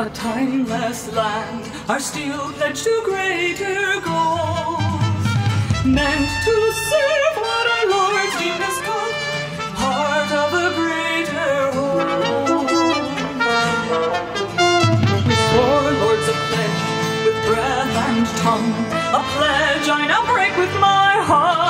a timeless land, are still pledged to greater goals. Meant to serve what our Lord as good, part of a greater whole. We swore, lords, a pledge with breath and tongue, a pledge I now break with my heart.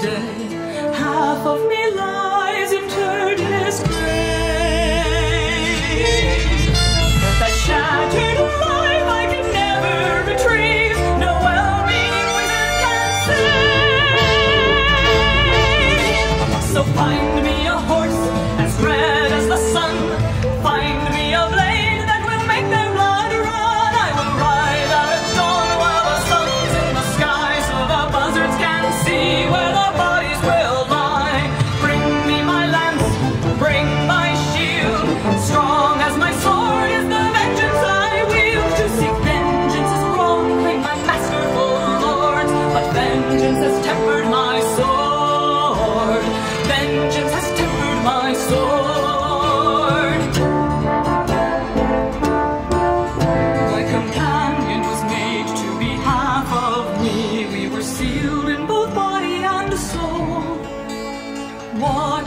Day.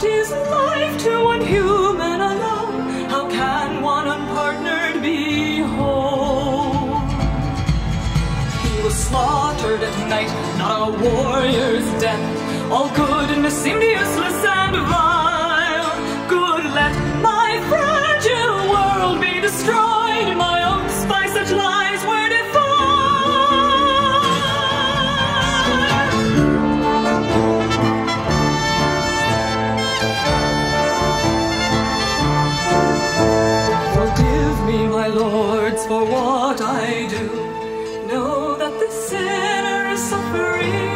What is life to one human alone? How can one unpartnered be whole? He was slaughtered at night, not a warrior's death. All goodness seemed me, my lords, for what I do. Know that the sinner is suffering.